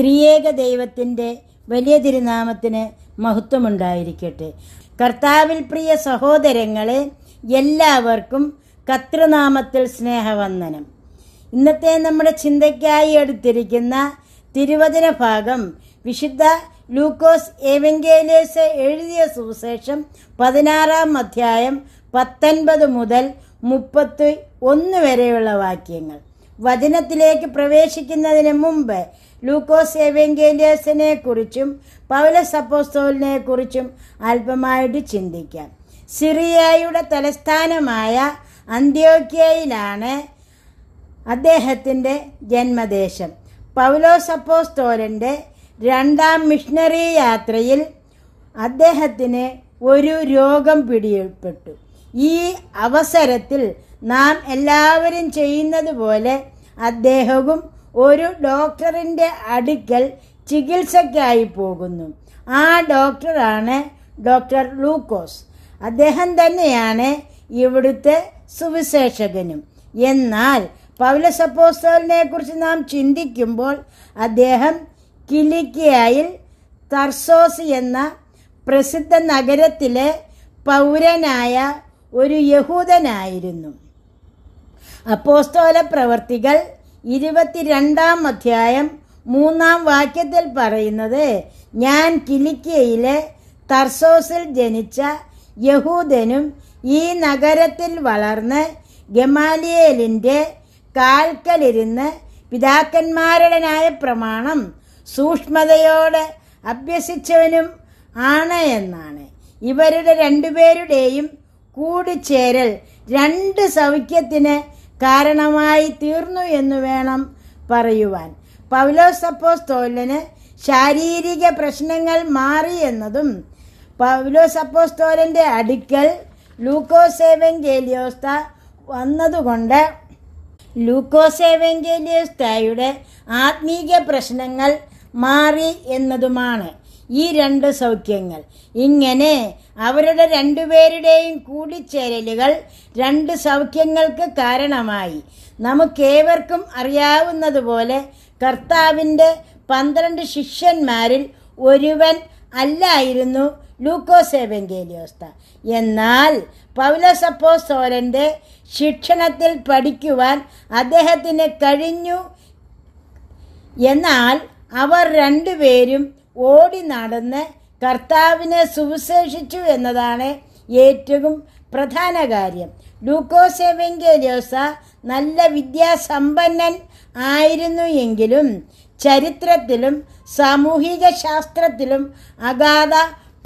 ത്രിയേക ദൈവത്തിന്റെ വലിയ തിരുനാമത്തിന് മഹത്വമുണ്ടായിരിക്കട്ടെ. കർത്താവിൽ പ്രിയ സഹോദരങ്ങളെ എല്ലാവർക്കും കർത്തൃനാമത്തിൽ സ്നേഹവന്ദനം. ഇന്നത്തെ നമ്മുടെ ചിന്തയ്ക്കായി എടുത്തിരിക്കുന്ന തിരുവചന ഭാഗം വിശുദ്ധ ലൂക്കോസ് ഏവങ്കേലേസ് എഴുതിയ സുവിശേഷം പതിനാറാം അധ്യായം പത്തൊൻപത് മുതൽ മുപ്പത്തി ഒന്ന് വരെയുള്ള വാക്യങ്ങൾ. വചനത്തിലേക്ക് പ്രവേശിക്കുന്നതിന് മുമ്പ് ലൂക്കോസ് ഏവങ്കേലിയസിനെ കുറിച്ചും പൗലസ് അപ്പോസ്തോലിനെ കുറിച്ചും അല്പമായിട്ട് ചിന്തിക്കാം. സിറിയയുടെ തലസ്ഥാനമായ അന്ത്യോക്യയിലാണ് അദ്ദേഹത്തിന്റെ ജന്മദേശം. പൗലോസ് അപ്പോസ്തോലന്റെ രണ്ടാം മിഷണറി യാത്രയിൽ അദ്ദേഹത്തിന് ഒരു രോഗം പിടിപെട്ടു ഈ അവസരത്തിൽ നാം എല്ലാവരും ചെയ്യുന്നത് പോലെ അദ്ദേഹവും ഒരു ഡോക്ടറിന്റെ അടുക്കൽ ചികിത്സയ്ക്കായി പോകുന്നു. ആ ഡോക്ടറാണ് ഡോക്ടർ ലൂക്കോസ്. അദ്ദേഹം തന്നെയാണ് ഇവിടുത്തെ സുവിശേഷകനും. എന്നാൽ പൗലസപ്പോസ്തോലിനെ കുറിച്ച് നാം ചിന്തിക്കുമ്പോൾ അദ്ദേഹം കിലിക്കിയായിൽ തർസോസ് എന്ന പ്രസിദ്ധ നഗരത്തിലെ പൗരനായ ഒരു യഹൂദനായിരുന്നു. അപ്പോസ്തോല പ്രവർത്തികൾ ഇരുപത്തിരണ്ടാം അധ്യായം മൂന്നാം വാക്യത്തിൽ പറയുന്നത് ഞാൻ കിലിക്കയിലെ തർസോസിൽ ജനിച്ച യഹൂദനും ഈ നഗരത്തിൽ വളർന്ന് ഗമാലിയേലിന്റെ കാൽക്കലിരുന്ന് പിതാക്കന്മാരുടനായ പ്രമാണം സൂക്ഷ്മതയോടെ അഭ്യസിച്ചവനും ആണ് എന്നാണ്. ഇവരുടെ രണ്ടുപേരുടെയും കൂടിച്ചേരൽ രണ്ട് സൗഖ്യത്തിന് കാരണമായി തീർന്നു എന്ന് വേണം പറയുവാൻ. പൗലോസ് അപ്പോസ്തോലന് ശാരീരിക പ്രശ്നങ്ങൾ മാറി എന്നതും പൗലോസ് അപ്പോസ്തോലന്റെ അടുക്കൽ ലൂക്കോസേവെങ്കേലിയോസ്ത വന്നതുകൊണ്ട് ലൂക്കോസേവെങ്കേലിയോസ്തയുടെ ആത്മീക പ്രശ്നങ്ങൾ മാറി എന്നതുമാണ്. ഈ രണ്ട് സൗഖ്യങ്ങൾ. ഇങ്ങനെ അവരുടെ രണ്ടുപേരുടെയും കൂടിച്ചേരലുകൾ രണ്ട് സൗഖ്യങ്ങൾക്ക് കാരണമായി. നമുക്കേവർക്കും അറിയാവുന്നതുപോലെ കർത്താവിന്റെ പന്ത്രണ്ട് ശിഷ്യന്മാരിൽ ഒരുവൻ അല്ലായിരുന്നു ലൂക്കോസ് എവങ്കേലിയോസ്ത. എന്നാൽ പൗലസ് അപ്പോസ്തോലന്റെ ശിക്ഷണത്തിൽ പഠിക്കുവാൻ അദ്ദേഹത്തിന് കഴിഞ്ഞു. എന്നാൽ അവർ രണ്ടുപേരും ഓടി നടന്ന് കർത്താവിനെ സുവിശേഷിച്ചു എന്നതാണ് ഏറ്റവും പ്രധാന കാര്യം. ലൂക്കോസ് എവങ്കേലിയോസ നല്ല വിദ്യാസമ്പന്നൻ ആയിരുന്നു എങ്കിലും ചരിത്രത്തിലും സാമൂഹിക ശാസ്ത്രത്തിലും അഗാധ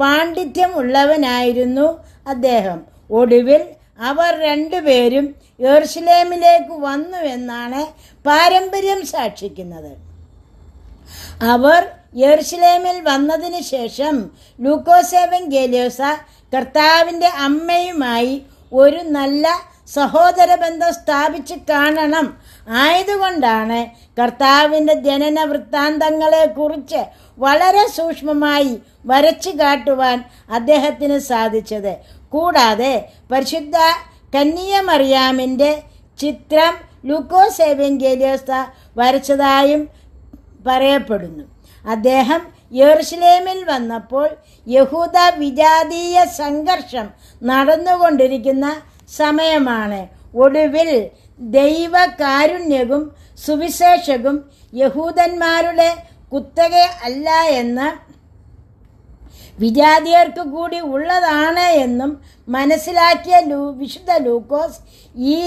പാണ്ഡിത്യം ഉള്ളവനായിരുന്നു അദ്ദേഹം. ഒടുവിൽ അവർ രണ്ടുപേരും യെറുസലേമിലേക്ക് വന്നു എന്നാണ് പാരമ്പര്യം സാക്ഷിക്കുന്നത്. അവർ യെറുസലേമിൽ വന്നതിന് ശേഷം ലൂക്കോസേവൻ ഗേലിയോസ കർത്താവിന്റെ അമ്മയുമായി ഒരു നല്ല സഹോദര ബന്ധം സ്ഥാപിച്ച് കാണണം. ആയതുകൊണ്ടാണ് കർത്താവിന്റെ ജനന വൃത്താന്തങ്ങളെക്കുറിച്ച് വളരെ സൂക്ഷ്മമായി വരച്ചു കാട്ടുവാൻ അദ്ദേഹത്തിന് സാധിച്ചത്. കൂടാതെ പരിശുദ്ധ കന്യമറിയാമിന്റെ ചിത്രം ലൂക്കോസ് ഗേലിയോസ വരച്ചതായും പറയപ്പെടുന്നു. അദ്ദേഹം യെറുസലേമിൽ വന്നപ്പോൾ യഹൂദ വിജാതീയ സംഘർഷം നടന്നുകൊണ്ടിരിക്കുന്ന സമയമാണ്. ഒടുവിൽ ദൈവകാരുണ്യവും സുവിശേഷകും യഹൂദന്മാരുടെ കുത്തക അല്ല എന്ന് വിജാതിയർക്ക് കൂടി ഉള്ളതാണ് എന്നും മനസ്സിലാക്കിയ ലൂ വിശുദ്ധ ലൂക്കോസ് ഈ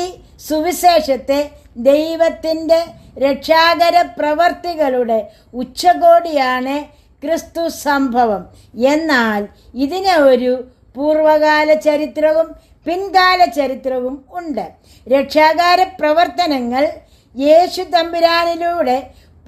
സുവിശേഷത്തെ ദൈവത്തിന്റെ രക്ഷാകര പ്രവർത്തികളുടെ ഉച്ചകോടിയാണ് ക്രിസ്തു സംഭവം. എന്നാൽ ഇതിന് ഒരു പൂർവകാല ചരിത്രവും പിൻകാല ചരിത്രവും ഉണ്ട്. രക്ഷാകാര പ്രവർത്തനങ്ങൾ യേശു തമ്പുരാനിലൂടെ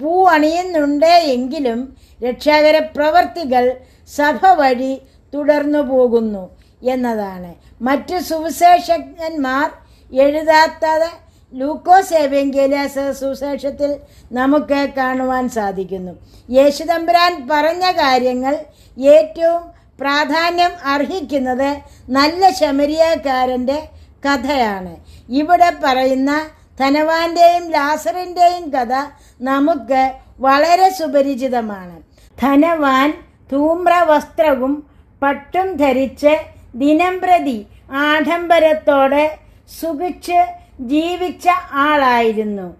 പൂ അണിയുന്നുണ്ട് എങ്കിലും രക്ഷാകര പ്രവർത്തികൾ സഭ വഴി തുടർന്നു പോകുന്നു എന്നതാണ്. മറ്റ് സുവിശേഷജ്ഞന്മാർ എഴുതാത്തത് ലൂക്കോസ് ഏവെങ്കിലെ സുശേഷത്തിൽ നമുക്ക് കാണുവാൻ സാധിക്കുന്നു. യേശുതമ്പുരാൻ പറഞ്ഞ കാര്യങ്ങൾ ഏറ്റവും പ്രാധാന്യം അർഹിക്കുന്നത് നല്ല ശമരിയക്കാരന്റെ കഥയാണ്. ഇവിടെ പറയുന്ന ധനവാന്റെയും ലാസറിന്റെയും കഥ നമുക്ക് വളരെ സുപരിചിതമാണ്. ധനവാൻ ധൂമ്രവസ്ത്രവും പട്ടും ധരിച്ച് ദിനംപ്രതി ആഡംബരത്തോടെ സുഖിച്ച് ജീവിച്ച ആളായിരുന്നു.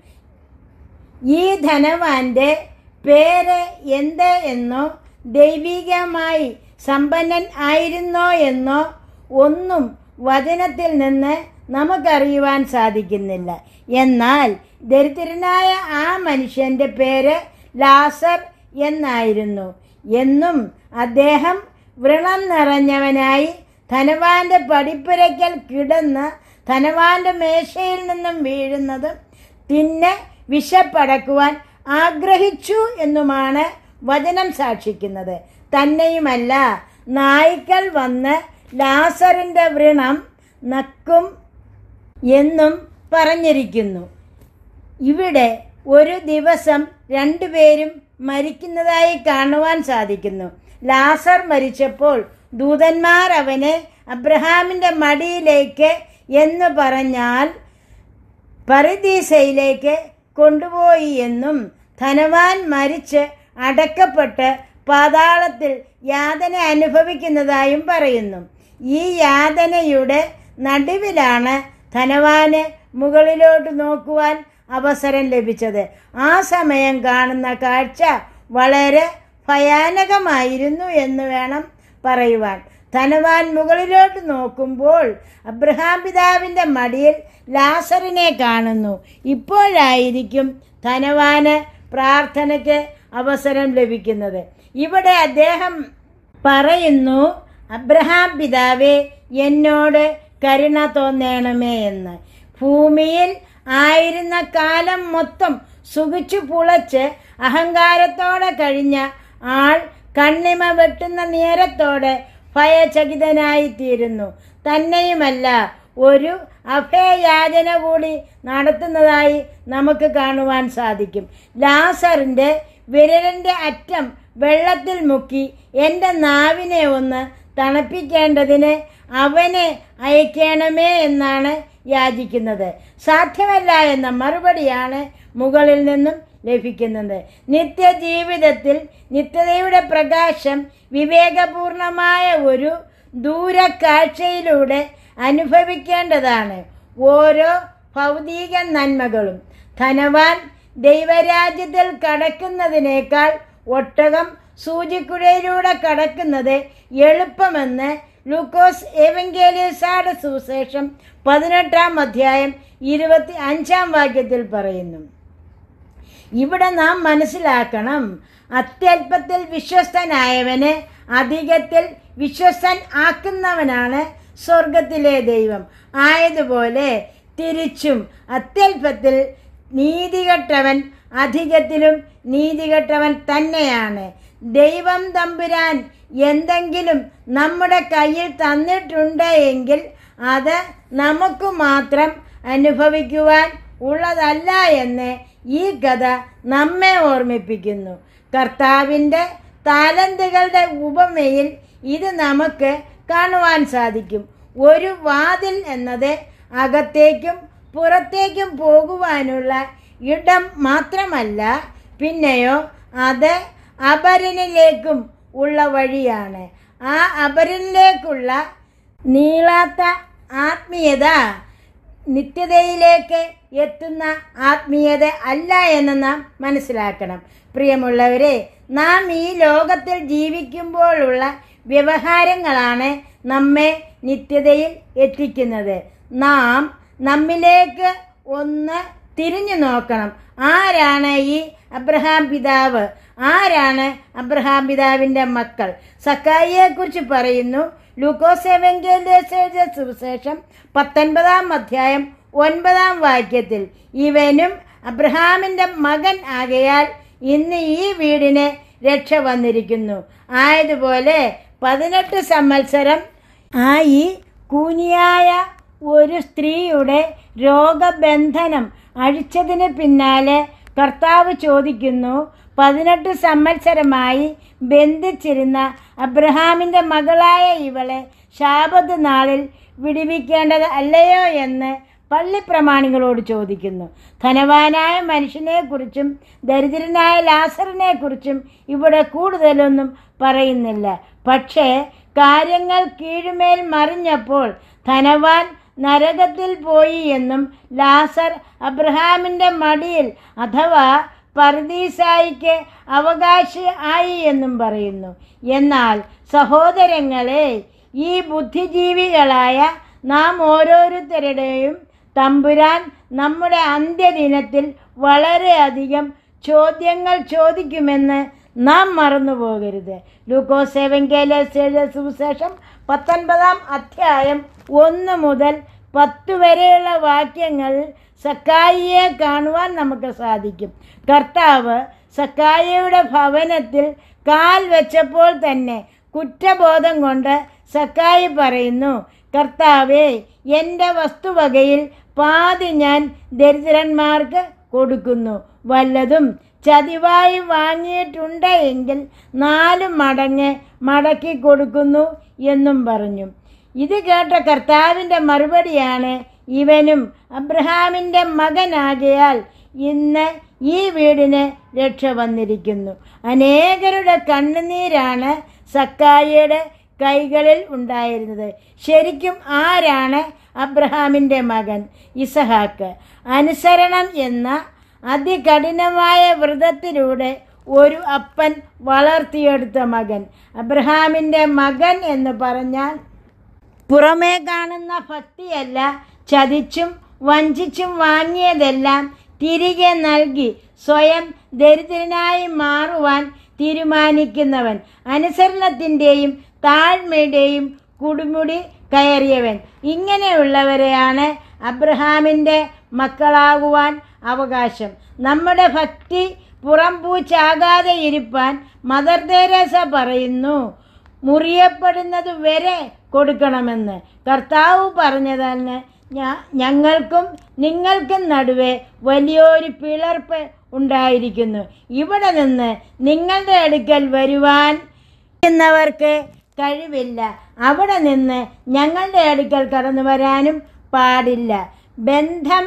ഈ ധനവാന്റെ പേര് എന്ത് എന്നോ ദൈവികമായി സമ്പന്നൻ ആയിരുന്നോ എന്നോ ഒന്നും വചനത്തിൽ നിന്ന് നമുക്കറിയുവാൻ സാധിക്കുന്നില്ല. എന്നാൽ ദരിദ്രനായ ആ മനുഷ്യന്റെ പേര് ലാസർ എന്നായിരുന്നു. എന്നും അദ്ദേഹം വ്രണം നിറഞ്ഞവനായി ധനവാന്റെ പടിപ്പുരയ്ക്കൽ കിടന്ന് ധനവാന്റെ മേശയിൽ നിന്നും വീഴുന്നതും തിന്നെ വിശപ്പടക്കുവാൻ ആഗ്രഹിച്ചു എന്നുമാണ് വചനം സാക്ഷിക്കുന്നത്. തന്നെയുമല്ല നായ്ക്കൾ വന്ന് ലാസറിന്റെ വ്രണം നക്കും എന്നും പറഞ്ഞിരിക്കുന്നു. ഇവിടെ ഒരു ദിവസം രണ്ടുപേരും മരിക്കുന്നതായി കാണുവാൻ സാധിക്കുന്നു. ലാസർ മരിച്ചപ്പോൾ ദൂതന്മാർ അവനെ അബ്രഹാമിന്റെ മടിയിലേക്ക് എന്ന് പറഞ്ഞാൽ പരദീസയിലേക്ക് കൊണ്ടുപോയി എന്നും ധനവാൻ മരിച്ച് അടക്കപ്പെട്ട് പാതാളത്തിൽ യാതന അനുഭവിക്കുന്നതായും പറയുന്നു. ഈ യാതനയുടെ നടുവിലാണ് ധനവാന് മുകളിലോട്ട് നോക്കുവാൻ അവസരം ലഭിച്ചത്. ആ സമയം കാണുന്ന കാഴ്ച വളരെ ഭയാനകമായിരുന്നു എന്ന് വേണം പറയുവാൻ. ധനവാൻ മുകളിലോട്ട് നോക്കുമ്പോൾ അബ്രഹാം പിതാവിന്റെ മടിയിൽ ലാസറിനെ കാണുന്നു. ഇപ്പോഴായിരിക്കും ധനവാന് പ്രാർത്ഥനയ്ക്ക് അവസരം ലഭിക്കുന്നത്. ഇവിടെ അദ്ദേഹം പറയുന്നു അബ്രഹാം പിതാവേ എന്നോട് കരുണ തോന്നേണമേ എന്ന്. ഭൂമിയിൽ ആയിരുന്ന കാലം മൊത്തം സുഖിച്ചു പുളച്ച് അഹങ്കാരത്തോടെ കഴിഞ്ഞ ആൾ കണ്ണിമ വെട്ടുന്ന നേരത്തോടെ ഭയചകിതനായിത്തീരുന്നു. തന്നെയുമല്ല ഒരു അഭയയാചന കൂടി നടത്തുന്നതായി നമുക്ക് കാണുവാൻ സാധിക്കും. ലാസറിന്റെ വിരലിന്റെ അറ്റം വെള്ളത്തിൽ മുക്കി എന്റെ നാവിനെ ഒന്ന് തണുപ്പിക്കേണ്ടതിന് അവനെ അയക്കണമേ എന്നാണ് യാചിക്കുന്നത്. സാധ്യമല്ല എന്ന മറുപടിയാണ് മുകളിൽ നിന്നും ലഭിക്കുന്നത് നിത്യജീവിതത്തിൽ നിത്യതയുടെ പ്രകാശം വിവേകപൂർണമായ ഒരു ദൂരക്കാഴ്ചയിലൂടെ അനുഭവിക്കേണ്ടതാണ്. ഓരോ ഭൗതിക നന്മകളും ധനവാൻ ദൈവരാജ്യത്തിൽ കടക്കുന്നതിനേക്കാൾ ഒട്ടകം സൂചിക്കുഴയിലൂടെ കടക്കുന്നത് എളുപ്പമെന്ന് ലൂക്കോസ് എവങ്കേലിയസാട് സുവിശേഷം പതിനെട്ടാം അധ്യായം ഇരുപത്തി അഞ്ചാം വാക്യത്തിൽ പറയുന്നു. ഇവിടെ നാം മനസ്സിലാക്കണം. അത്യല്പത്തിൽ വിശ്വസ്തനായവനെ അധികത്തിൽ വിശ്വസ്തൻ ആക്കുന്നവനാണ് സ്വർഗത്തിലെ ദൈവം. ആയതുപോലെ തിരിച്ചും അത്യല്പത്തിൽ നീതികെട്ടവൻ അധികത്തിലും നീതികെട്ടവൻ തന്നെയാണ്. ദൈവം തമ്പുരാൻ എന്തെങ്കിലും നമ്മുടെ കയ്യിൽ തന്നിട്ടുണ്ട് എങ്കിൽ അത് നമുക്ക് മാത്രം അനുഭവിക്കുവാൻ ഉള്ളതല്ല എന്ന് ഈ കഥ നമ്മെ ഓർമ്മിപ്പിക്കുന്നു. കർത്താവിന്റെ താലന്തുകളുടെ ഉപമയിൽ ഇത് നമുക്ക് കാണുവാൻ സാധിക്കും. ഒരു വാതിൽ എന്നത് അകത്തേക്കും പുറത്തേക്കും പോകുവാനുള്ള ഇടം മാത്രമല്ല പിന്നെയോ അത് അപരനിലേക്കും ഉള്ള വഴിയാണ്. ആ അപരനിലേക്കുള്ള നീളാത്ത ആത്മീയത നിത്യതയിലേക്ക് എത്തുന്ന ആത്മീയത അല്ല എന്ന് നാം മനസ്സിലാക്കണം. പ്രിയമുള്ളവരെ നാം ഈ ലോകത്തിൽ ജീവിക്കുമ്പോഴുള്ള വ്യവഹാരങ്ങളാണ് നമ്മെ നിത്യതയിൽ എത്തിക്കുന്നത്. നാം നമ്മിലേക്ക് ഒന്ന് തിരിഞ്ഞു നോക്കണം. ആരാണ് ഈ അബ്രഹാം പിതാവ്? ആരാണ് അബ്രഹാം പിതാവിന്റെ മക്കൾ? സക്കായിയെക്കുറിച്ച് പറയുന്നു ലൂക്കോസ് എവങ്കേലിയസ് സുവിശേഷം പത്തൊൻപതാം അധ്യായം ഒൻപതാം വാക്യത്തിൽ ഇവനും അബ്രഹാമിന്റെ മകൻ ആകയാൽ ഇന്ന് ഈ വീടിന് രക്ഷ വന്നിരിക്കുന്നു. ആയതുപോലെ പതിനെട്ട് സംവത്സരം ആയി കൂനിയായ ഒരു സ്ത്രീയുടെ രോഗബന്ധനം അഴിച്ചതിന് പിന്നാലെ കർത്താവ് ചോദിക്കുന്നു പതിനെട്ട് സംവത്സരമായി ബന്ധിച്ചിരുന്ന അബ്രഹാമിന്റെ മകളായ ഇവളെ ശാപത്ത് നാളിൽ വിടിവിക്കേണ്ടത് അല്ലയോ എന്ന് പള്ളി പ്രമാണികളോട് ചോദിക്കുന്നു. ധനവാനായ മനുഷ്യനെക്കുറിച്ചും ദരിദ്രനായ ലാസറിനെക്കുറിച്ചും ഇവിടെ കൂടുതലൊന്നും പറയുന്നില്ല. പക്ഷേ കാര്യങ്ങൾ കീഴുമേൽ മറിഞ്ഞപ്പോൾ ധനവാൻ നരകത്തിൽ പോയി എന്നും ലാസർ അബ്രഹാമിന്റെ മടിയിൽ അഥവാ പർദീസായിക്ക് അവകാശ ആയി എന്നും പറയുന്നു. എന്നാൽ സഹോദരങ്ങളെ ഈ ബുദ്ധിജീവികളായ നാം ഓരോരുത്തരുടെയും തമ്പുരാൻ നമ്മുടെ അന്ത്യദിനത്തിൽ വളരെയധികം ചോദ്യങ്ങൾ ചോദിക്കുമെന്ന് നാം മറന്നു പോകരുത് ലൂക്കോസ് സെവൻകേലെ സുവിശേഷം പത്തൊൻപതാം അധ്യായം ഒന്ന് മുതൽ പത്ത് വരെയുള്ള വാക്യങ്ങൾ സക്കായിയെ കാണുവാൻ നമുക്ക് സാധിക്കും. കർത്താവ് സക്കായിയുടെ ഭവനത്തിൽ കാൽ വെച്ചപ്പോൾ തന്നെ കുറ്റബോധം കൊണ്ട് സക്കായി പറയുന്നു കർത്താവേ എന്റെ വസ്തുവകയിൽ പാതി ഞാൻ ദരിദ്രന്മാർക്ക് കൊടുക്കുന്നു. വല്ലതും ചതിവായി വാങ്ങിയിട്ടുണ്ട് എങ്കിൽ നാല് മടങ്ങ് മടക്കി കൊടുക്കുന്നു എന്നും പറഞ്ഞു. ഇത് കേട്ട കർത്താവിന്റെ മറുപടിയാണ് ഇവനും അബ്രഹാമിന്റെ മകനാകയാൽ ഇന്ന് ഈ വീടിന് രക്ഷ വന്നിരിക്കുന്നു. അനേകരുടെ കണ്ണുനീരാണ് സക്കായിയുടെ കൈകളിൽ ഉണ്ടായിരുന്നത്. ശരിക്കും ആരാണ് അബ്രഹാമിന്റെ മകൻ? ഇസഹാക്ക്. അനുസരണം എന്ന അതികഠിനമായ വ്രതത്തിലൂടെ ഒരു അപ്പൻ വളർത്തിയെടുത്ത മകൻ. അബ്രഹാമിന്റെ മകൻ എന്ന് പറഞ്ഞാൽ പുറമേ കാണുന്ന ഭക്തിയല്ല ചതിച്ചും വഞ്ചിച്ചും വാങ്ങിയതെല്ലാം തിരികെ നൽകി സ്വയം ദരിദ്രനായി മാറുവാൻ തീരുമാനിക്കുന്നവൻ അനുസരണത്തിന്റെയും താഴ്മയുടെയും കുടുമുടി കയറിയവൻ. ഇങ്ങനെയുള്ളവരെയാണ് അബ്രഹാമിന്റെ മക്കളാകുവാൻ അവകാശം. നമ്മുടെ ഭക്തി പുറംപൂച്ചാകാതെ ഇരുപ്പാൻ മദർ തെരേസ പറയുന്നു മുറിയപ്പെടുന്നത് വരെ കൊടുക്കണമെന്ന്. കർത്താവ് പറഞ്ഞതന്നെ ഞങ്ങൾക്കും നിങ്ങൾക്കും നടുവെ വലിയൊരു പിളർപ്പ് ഉണ്ടായിരിക്കുന്നു. ഇവിടെ നിന്ന് നിങ്ങളുടെ അടുക്കൽ വരുവാൻ എന്നവർക്ക് കഴിവില്ല. അവിടെ നിന്ന് ഞങ്ങളുടെ അടുക്കൽ കടന്നു വരാനും പാടില്ല. ബന്ധം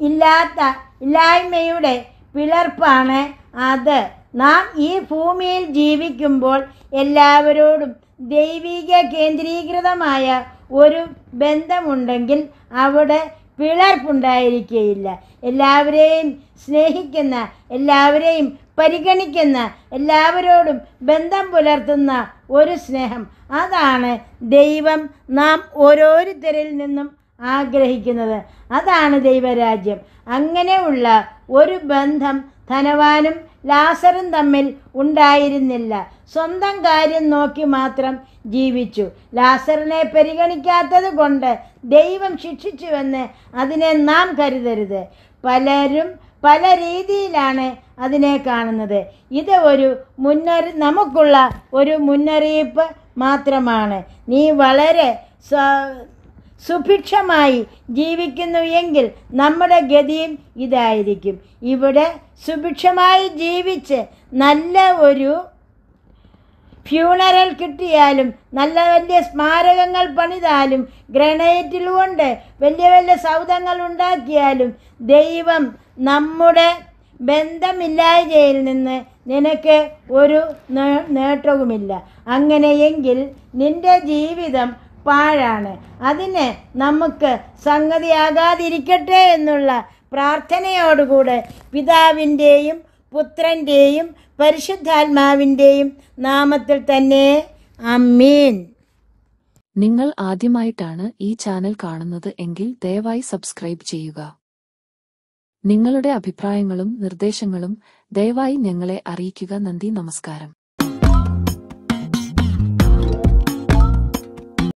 ഇല്ലാത്ത ഇല്ലായ്മയുടെ പിളർപ്പാണ് അത്. നാം ഈ ഭൂമിയിൽ ജീവിക്കുമ്പോൾ എല്ലാവരോടും ദൈവിക കേന്ദ്രീകൃതമായ ഒരു ബന്ധമുണ്ടെങ്കിൽ അവിടെ പിളർപ്പുണ്ടായിരിക്കുകയില്ല എല്ലാവരെയും സ്നേഹിക്കുന്ന എല്ലാവരെയും പരിഗണിക്കുന്ന എല്ലാവരോടും ബന്ധം പുലർത്തുന്ന ഒരു സ്നേഹം. അതാണ് ദൈവം നാം ഓരോരുത്തരിൽ നിന്നും ആഗ്രഹിക്കുന്നത്. അതാണ് ദൈവരാജ്യം. അങ്ങനെയുള്ള ഒരു ബന്ധം ധനവാനും ലാസറും തമ്മിൽ ഉണ്ടായിരുന്നില്ല. സ്വന്തം കാര്യം നോക്കി മാത്രം ജീവിച്ചു. ലാസറിനെ പരിഗണിക്കാത്തത് കൊണ്ട് ദൈവം ശിക്ഷിച്ചുവെന്ന് അതിനെ നാം കരുതരുത്. പലരും പല രീതിയിലാണ് അതിനെ കാണുന്നത്. ഇത് ഒരു മുന്നറി നമുക്കുള്ള ഒരു മുന്നറിയിപ്പ് മാത്രമാണ്. നീ വളരെ സുഭിക്ഷമായി ജീവിക്കുന്നു എങ്കിൽ നമ്മുടെ ഗതിയും ഇതായിരിക്കും. ഇവിടെ സുഭിക്ഷമായി ജീവിച്ച് നല്ല ഒരു ഫ്യൂണറൽ കിട്ടിയാലും നല്ല വലിയ സ്മാരകങ്ങൾ പണിതാലും ഗ്രനൈറ്റിൽ കൊണ്ട് വലിയ വലിയ സൗധങ്ങൾ ഉണ്ടാക്കിയാലും ദൈവം നമ്മുടെ ബന്ധമില്ലായ്മയിൽ നിന്ന് നിനക്ക് ഒരു നേട്ടവുമില്ല. അങ്ങനെയെങ്കിൽ നിന്റെ ജീവിതം പാഴാണ് അതിന് നമുക്ക് സംഗതിയാകാതിരിക്കട്ടെ എന്നുള്ള പ്രാർത്ഥനയോടുകൂടെ പിതാവിന്റെയും പുത്രന്റെയും പരിശുദ്ധാത്മാവിന്റെയും നാമത്തിൽ തന്നെ അമ്മീൻ. നിങ്ങൾ ആദ്യമായിട്ടാണ് ഈ ചാനൽ കാണുന്നത് എങ്കിൽ ദയവായി സബ്സ്ക്രൈബ് ചെയ്യുക. നിങ്ങളുടെ അഭിപ്രായങ്ങളും നിർദ്ദേശങ്ങളും ദയവായി ഞങ്ങളെ അറിയിക്കുക. നന്ദി നമസ്കാരം.